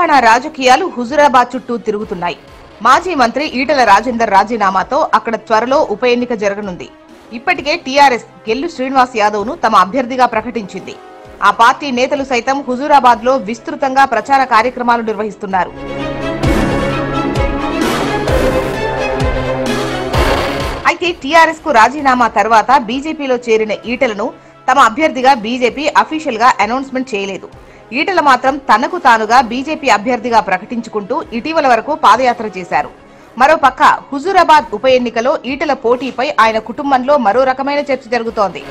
తెలంగాణ రాజకీయాలు హుజురాబాద్ చుట్టూ తిరుగుతున్నాయి. మాజీ మంత్రి ఈటల రాజేందర్ రాజీనామాతో అక్కడ త్వరలో ఉప ఎన్నిక జరగనుంది. ఇప్పటికే టీఆర్ఎస్ గెల్లు శ్రీనివాస్ యాదవ్ను తమ అభ్యర్థిగా ప్రకటించింది. ఆ పార్టీ నేతలు సైతం హుజూరాబాద్లో విస్తృతంగా ప్రచార కార్యక్రమాలు నిర్వహిస్తున్నారు. అయితే టీఆర్ఎస్కు రాజీనామా తర్వాత బీజేపీలో చేరిన ఈటలను తమ అభ్యర్థిగా బీజేపీ అఫీషియల్గా అనౌన్స్మెంట్ చేయలేదు. ఈటల మాత్రం తనకు తానుగా బీజేపీ అభ్యర్థిగా ప్రకటించుకుంటూ ఇటీవల వరకు పాదయాత్ర చేశారు. మరోపక్క హుజూరాబాద్ ఉప ఎన్నికలో ఈటల పోటీపై ఆయన కుటుంబంలో మరో రకమైన చర్చ జరుగుతోంది.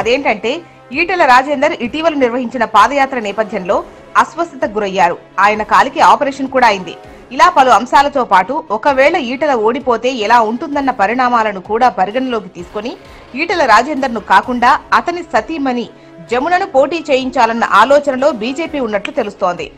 అదేంటంటే ఈటల రాజేందర్ ఇటీవల నిర్వహించిన పాదయాత్ర నేపథ్యంలో అస్వస్థతకు గురయ్యారు. ఆయన కాలికి ఆపరేషన్ కూడా అయింది. ఇలా పలు అంశాలతో పాటు ఒకవేళ ఈటల ఓడిపోతే ఎలా ఉంటుందన్న పరిణామాలను కూడా పరిగణలోకి తీసుకొని ఈటల రాజేందర్ను కాకుండా అతని సతీమణి జమునను పోటీ చేయించాలన్న ఆలోచనలో బీజేపీ ఉన్నట్లు తెలుస్తోంది.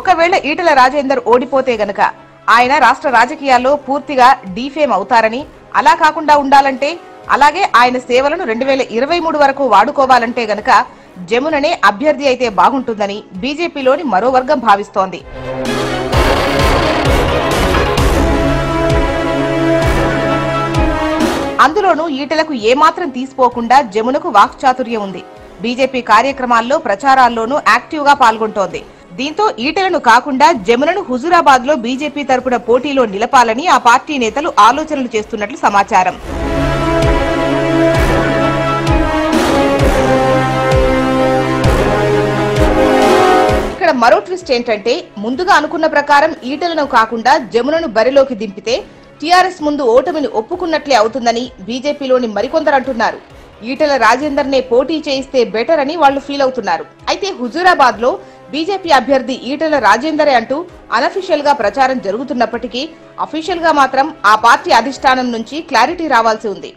ఒకవేళ ఈటల రాజేందర్ ఓడిపోతే గనక ఆయన రాష్ట్ర రాజకీయాల్లో పూర్తిగా డీఫేమ్ అవుతారని అలా కాకుండా ఉండాలంటే అలాగే ఆయన సేవలను రెండు వేల ఇరవై మూడు వరకు వాడుకోవాలంటే గనక జముననే అభ్యర్థి అయితే బాగుంటుందని బీజేపీలోని మరో వర్గం భావిస్తోంది. అందులోనూ ఈటలకు ఏమాత్రం తీసిపోకుండా జమునకు వాక్చాతుర్యం ఉంది. బీజేపీ కార్యక్రమాల్లో ప్రచారాల్లోనూ యాక్టివ్గా పాల్గొంటోంది. దీంతో ఈటలను కాకుండా జమునను హుజూరాబాద్లో బీజేపీ తరపున పోటీలో నిలపాలని ఆ పార్టీ నేతలు ఆలోచనలు చేస్తున్నట్లు సమాచారం. మరో ట్విస్ట్ ఏంటంటే ముందుగా అనుకున్న ప్రకారం ఈటలను కాకుండా జమునను బరిలోకి దింపితే టీఆర్ఎస్ ముందు ఓటమిని ఒప్పుకున్నట్లే అవుతుందని బీజేపీలోని మరికొందరు అంటున్నారు. ఈటల రాజేందర్ నే పోటీ చేయిస్తే బెటర్ అని వాళ్ళు ఫీల్ అవుతున్నారు. అయితే హుజూరాబాద్లో బీజేపీ అభ్యర్థి ఈటల రాజేందరే అంటూ అనఫీషియల్గా ప్రచారం జరుగుతున్నప్పటికీ అఫీషియల్గా మాత్రం ఆ పార్టీ అధిష్టానం నుంచి క్లారిటీ రావాల్సి ఉంది.